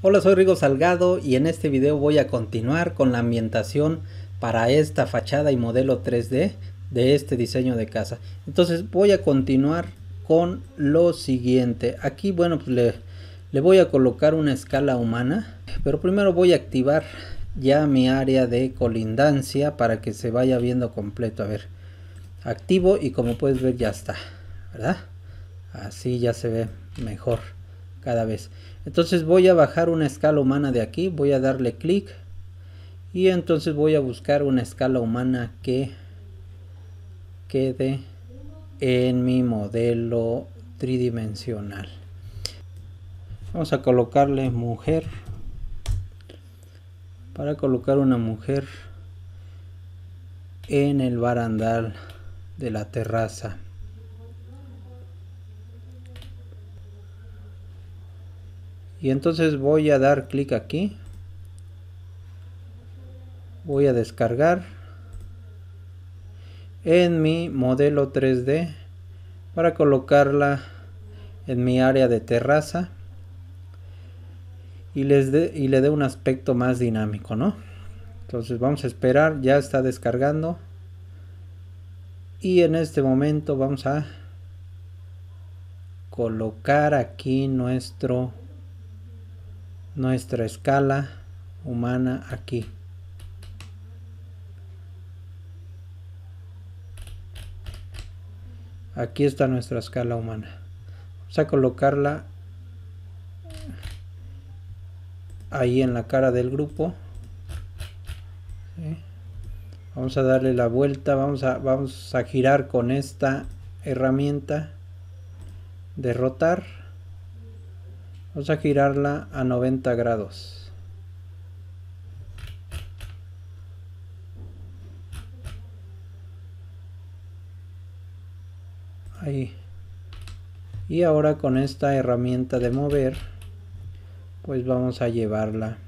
Hola soy Rigo Salgado y en este video voy a continuar con la ambientación para esta fachada y modelo 3D de este diseño de casa. Entonces voy a continuar con lo siguiente. Aquí bueno pues le, le voy a colocar una escala humana. Pero primero voy a activar ya mi área de colindancia para que se vaya viendo completo. A ver, activo y como puedes ver ya está. ¿Verdad? Así ya se ve mejor cada vez. Entonces voy a bajar una escala humana de aquí, voy a darle clic y entonces voy a buscar una escala humana que quede en mi modelo tridimensional. Vamos a colocarle mujer. Para colocar una mujer en el barandal de la terraza. Y entonces voy a dar clic aquí voy a descargar en mi modelo 3D para colocarla en mi área de terraza y, les y le dé un aspecto más dinámico ¿no? entonces vamos a esperar ya está descargando y en este momento vamos a colocar aquí nuestro nuestra escala humana aquí. Aquí está nuestra escala humana. Vamos a colocarla ahí en la cara del grupo. Vamos a darle la vuelta, vamos a, vamos a girar con esta herramienta de rotar Vamos a girarla a 90 grados. Ahí. Y ahora con esta herramienta de mover, pues vamos a llevarla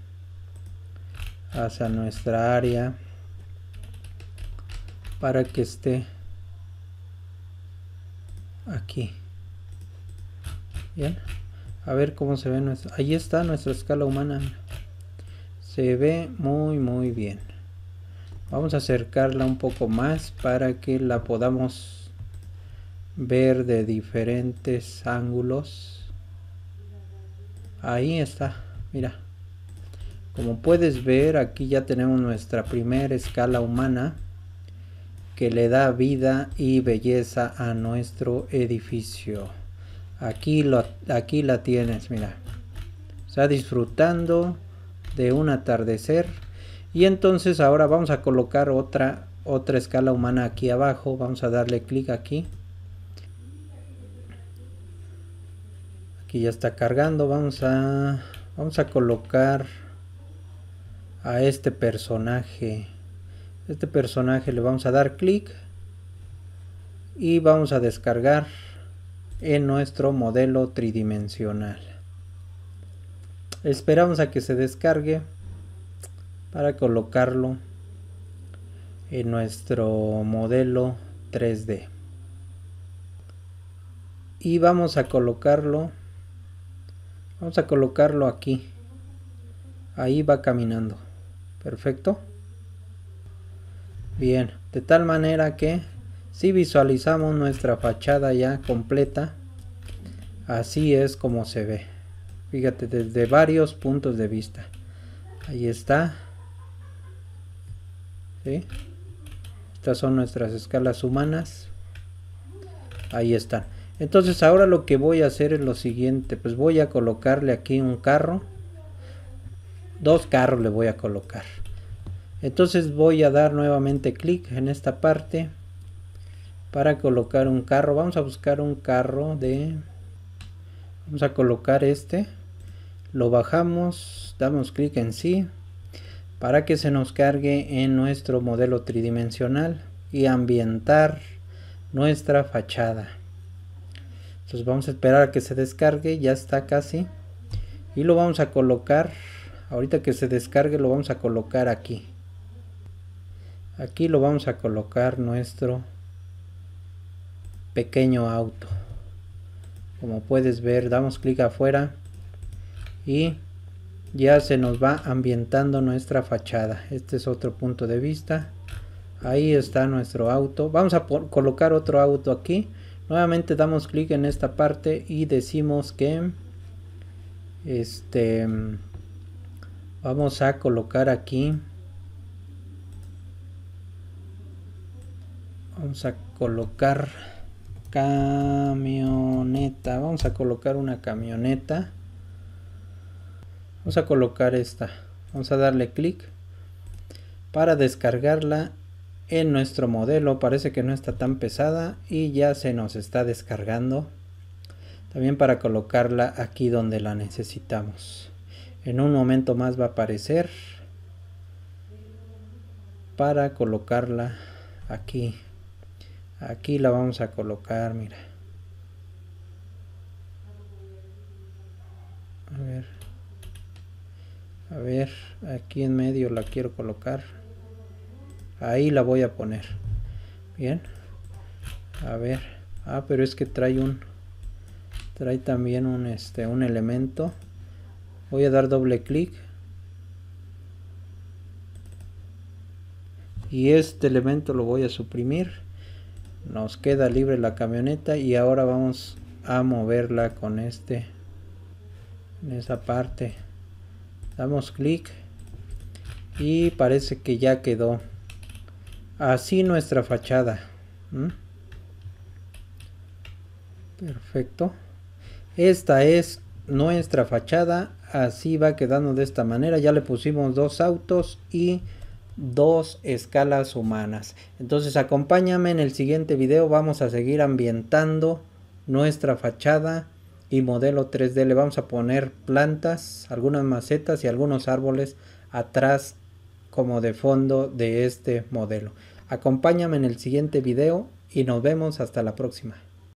hacia nuestra área para que esté aquí. Bien a ver cómo se ve nuestra ahí está nuestra escala humana. Se ve muy muy bien. Vamos a acercarla un poco más para que la podamos ver de diferentes ángulos. Ahí está mira. Como puedes ver aquí ya tenemos nuestra primera escala humana que le da vida y belleza a nuestro edificio Aquí, lo, aquí la tienes, mira. Está disfrutando de un atardecer. Y entonces ahora vamos a colocar otra, otra escala humana aquí abajo. Vamos a darle clic aquí. Aquí ya está cargando. Vamos a, vamos a colocar a este personaje. Este personaje le vamos a dar clic. Y vamos a descargar en nuestro modelo tridimensional. Esperamos a que se descargue para colocarlo en nuestro modelo 3D. Y vamos a colocarlo, vamos a colocarlo aquí. Ahí va caminando. Perfecto. Bien, de tal manera que si visualizamos nuestra fachada ya completa, así es como se ve. Fíjate, desde varios puntos de vista. Ahí está. Estas son nuestras escalas humanas. Ahí están. Entonces ahora lo que voy a hacer es lo siguiente. Pues voy a colocarle aquí un carro. Dos carros le voy a colocar. Entonces voy a dar nuevamente clic en esta parte para colocar un carro. Vamos a buscar un carro de vamos a colocar este. Lo bajamos damos clic en sí para que se nos cargue en nuestro modelo tridimensional y ambientar nuestra fachada. Entonces vamos a esperar a que se descargue ya está casi. Y lo vamos a colocar ahorita que se descargue lo vamos a colocar aquí. Aquí lo vamos a colocar nuestro pequeño auto. Como puedes ver damos clic afuera y ya se nos va ambientando nuestra fachada. Este es otro punto de vista. Ahí está nuestro auto. Vamos a colocar otro auto aquí. Nuevamente damos clic en esta parte y decimos que este vamos a colocar aquí vamos a colocar camioneta. Vamos a colocar una camioneta. Vamos a colocar esta. Vamos a darle clic para descargarla en nuestro modelo. Parece que no está tan pesada y ya se nos está descargando. También para colocarla aquí donde la necesitamos. En un momento más va a aparecer para colocarla aquí aquí la vamos a colocar mira. A ver. A ver aquí en medio la quiero colocar. Ahí la voy a poner. Bien. A ver. Ah pero es que trae un trae también un este un elemento. Voy a dar doble clic. Y este elemento lo voy a suprimir nos queda libre la camioneta y ahora vamos a moverla con este en esa parte. Damos clic y parece que ya quedó. Así nuestra fachada perfecto. Esta es nuestra fachada así va quedando de esta manera. Ya le pusimos dos autos y dos escalas humanas. Entonces acompáñame en el siguiente video, vamos a seguir ambientando nuestra fachada y modelo 3D. Le vamos a poner plantas, algunas macetas y algunos árboles atrás como de fondo de este modelo. Acompáñame en el siguiente video y nos vemos hasta la próxima.